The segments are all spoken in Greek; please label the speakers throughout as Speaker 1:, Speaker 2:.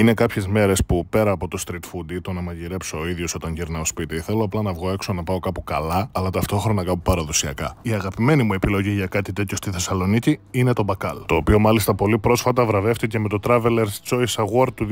Speaker 1: Είναι κάποιες μέρες που πέρα από το street food ή το να μαγειρέψω ο ίδιος όταν γυρνάω σπίτι, θέλω απλά να βγω έξω να πάω κάπου καλά, αλλά ταυτόχρονα κάπου παραδοσιακά. Η αγαπημένη μου επιλογή για κάτι τέτοιο στη Θεσσαλονίκη είναι το μπακάλ. Το οποίο μάλιστα πολύ πρόσφατα βραβεύτηκε με το Traveler's Choice Award του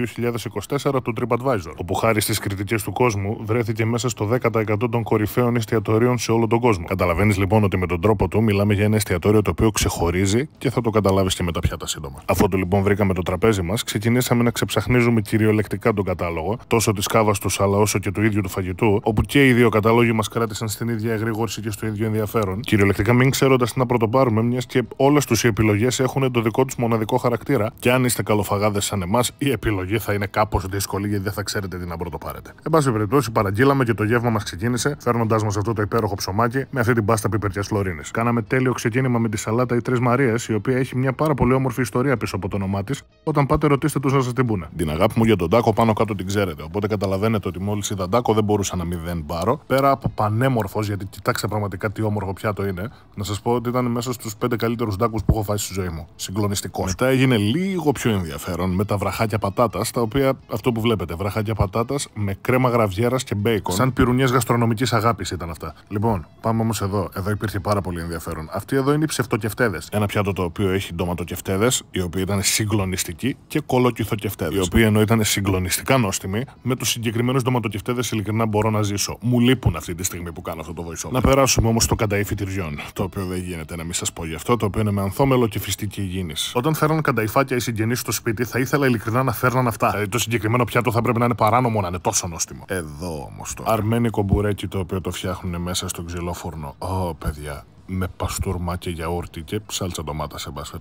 Speaker 1: 2024 του TripAdvisor, όπου χάρη στις κριτικές του κόσμου βρέθηκε μέσα στο 10% των κορυφαίων εστιατορίων σε όλο τον κόσμο. Καταλαβαίνεις λοιπόν ότι με τον τρόπο του μιλάμε για ένα εστιατόριο το οποίο ξεχωρίζει και θα το καταλάβεις και με τα πιάτα σύντομα. Αφού το λοιπόν βρήκαμε το τραπέζι μας, ξεκινήσαμε να ξεψαχνίζουμε κυριολεκτικά τον κατάλογο, τόσο της κάβας τους αλλά όσο και του ίδιου του φαγητού, όπου και οι δύο κατάλογοι μας κράτησαν στην ίδια εγρήγορση και στο ίδιο ενδιαφέρον. Κυριολεκτικά μην ξέροντας τι να πρωτοπάρουμε, μιας και όλες τους οι επιλογές έχουν το δικό τους μοναδικό χαρακτήρα. Και αν είστε καλοφαγάδες σαν εμάς, η επιλογή θα είναι κάπως δύσκολη γιατί δεν θα ξέρετε τι να πρωτοπάρετε. Εν πάση περιπτώσει, παραγγείλαμε και το γεύμα μας ξεκίνησε, φέρνοντα μας αυτό το υπέροχο ψωμάκι με αυτή την πάστα πιπερτιάς φλωρίνης. Κάναμε τέλειο ξεκίνημα με τη σαλάτα οι Τρεις Μαρίες, η οποία έχει μια πάρα πολύ όμορφη ιστορία πίσω από το όνομά της. Όταν πάτε, ρωτήστε τους να σας την πούνε. Την αγάπη μου για τον τάκο πάνω κάτω την ξέρετε. Οπότε καταλαβαίνετε ότι μόλις είδα τάκο δεν μπορούσα να μην δεν πάρω. Πέρα από πανέμορφος, γιατί κοιτάξτε πραγματικά τι όμορφο πιάτο είναι, να σας πω ότι ήταν μέσα στους πέντε καλύτερους ντάκου που έχω φάσει στη ζωή μου. Συγκλονιστικός. Μετά έγινε λίγο πιο ενδιαφέρον με τα βραχάκια πατάτας, τα οποία αυτό που βλέπετε, βραχάκια πατάτας με κρέμα γραβιέρας και μπέικον. Σαν πυρουνιές γαστρονομικής αγάπης ήταν αυτά. Λοιπόν, πάμε όμως εδώ. Εδώ υπήρχε πάρα πολύ ενδιαφέρον. Αυτή εδώ είναι οι ψευτοκεφτέδες. Ένα πιάτο το οποίο έχει ντοματοκεφτέδες, οι οποίοι ήταν συγκλονιστικοί και κολοκυθοκεφτέδες. Οι οποίοι ενώ ήταν συγκλονιστικά νόστιμοι, με τους συγκεκριμένους ντοματοκεφτέδε ειλικρινά μπορώ να ζήσω. Μου λείπουν αυτή τη στιγμή που κάνω αυτό το voice Να περάσουμε όμως στο κανταή φυτηριών, το οποίο δεν γίνεται να μην σας πω γι' αυτό, το οποίο είναι με ανθόμελο και φυστική υγιεινής. Όταν φέρναν κανταϊφάκια οι συγγενείς στο σπίτι, θα ήθελα ειλικρινά να φέρναν αυτά. Δηλαδή το συγκεκριμένο πιάτο θα πρέπει να είναι παράνομο να είναι τόσο νόστιμο. Εδώ όμως το. Αρμένικο μπουρέκι το οποίο το φτιάχνουν μέσα στο ξυλόφουρνο. Ω, παιδιά, με παστούρμα και γιαούρτι και σάλτσα ντομάτα σε πάση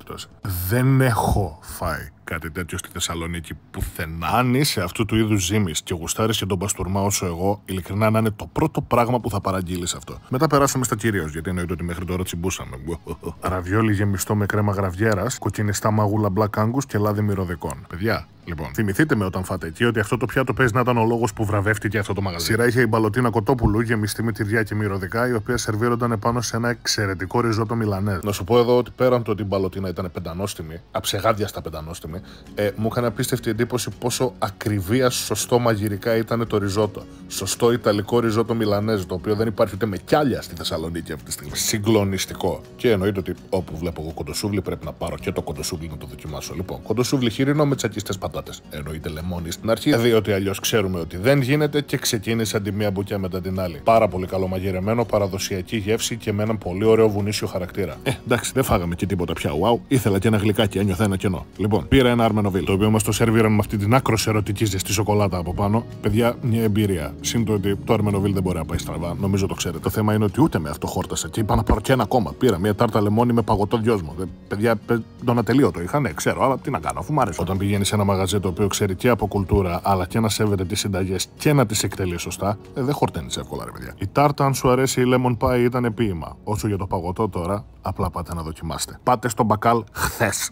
Speaker 1: Δεν έχω φάει κάτι τέτοιο στη Θεσσαλονίκη πουθενά. Αν είσαι αυτού του είδους ζήμη και γουστάρεις και τον παστούρμα όσο εγώ, ειλικρινά να είναι το πρώτο πράγμα που θα παραγγείλεις αυτό. Μετά περάσαμε στα κυρίω, γιατί εννοείται ότι μέχρι τώρα τσιμπούσαμε. Ραβιόλι γεμιστό με κρέμα γραβιέρας, κοκκινιστά μαγούλα μπλακ άγκου και λάδι μυρωδικών. Παιδιά, Λοιπόν, θυμηθείτε με όταν φάτε εκεί ότι αυτό το πιάτο παίζει να ήταν ο λόγος που βραβεύτηκε αυτό το μαγαζί. Σειρά είχε η μπαλωτίνα κοτόπουλου γεμιστή με τυριά και μυρωδικά, η οποία σερβίρονταν πάνω σε ένα εξαιρετικό ριζότο μιλανέ. Να σου πω εδώ ότι πέραν το ότι η μπαλωτίνα ήταν πεντανόστιμη, αψεγάδια στα πεντανόστιμη, ε, μου έκανε απίστευτη εντύπωση πόσο ακριβία σωστό μαγειρικά ήταν το ριζότο. Σωστό ιταλικό ριζότο μιλανέζ, το οποίο δεν υπάρχει ούτε με κιάλια στη Θεσσαλονίκη αυτή τη στιγμή. Συγκλονιστικό. Και εννοείται ότι όπου βλέπω εγώ κοντοσούβλι πρέπει να πάρω και το κοντοσούβλι να το δοκιμάσω. Λοιπόν, κοντοσούβλι χοιρινό με τσακιστέ πατάτες. Εννοείται λεμόνι στην αρχή, διότι αλλιώς ξέρουμε ότι δεν γίνεται και ξεκίνησε τη μία μπουκιά μετά την άλλη. Πάρα πολύ καλό μαγειρεμένο, παραδοσιακή γεύση και με έναν πολύ ωραίο βουνίσιο χαρακτήρα. Ε, εντάξει, δεν φάγαμε και τίποτα πια. Wow, ήθελα και ένα γλυκάκι, ένιωθα ένα κενό. Λοιπόν, πήρα ένα άρμενο το οποίο μας το σερβίραν με αυτή την άκρος ερωτική ζεστή σοκολάτα από πάνω. Παιδιά, μια εμπειρία. Συν το ότι το αρμενοβίλ δεν μπορεί να πάει στραβά, νομίζω το ξέρετε. Το θέμα είναι ότι ούτε με αυτό χόρτασα και είπα να πάρω και ένα ακόμα. Πήρα μια τάρτα λεμόνι με παγωτό δυόσμο. Παιδιά, τον ατελείο το είχα, ναι, ξέρω, αλλά τι να κάνω, αφού μ' άρεσε. Όταν πηγαίνεις σε ένα μαγαζί το οποίο ξέρει και από κουλτούρα, αλλά και να σέβεται τις συνταγές και να τις εκτελεί σωστά, ε, δεν χορταίνεις εύκολα, ρε παιδιά. Η τάρτα, αν σου αρέσει η lemon pie, ήταν ποίημα. Όσο για το παγωτό τώρα, απλά πάτε να δοκιμάστε. Πάτε στο μπακάλ χθες.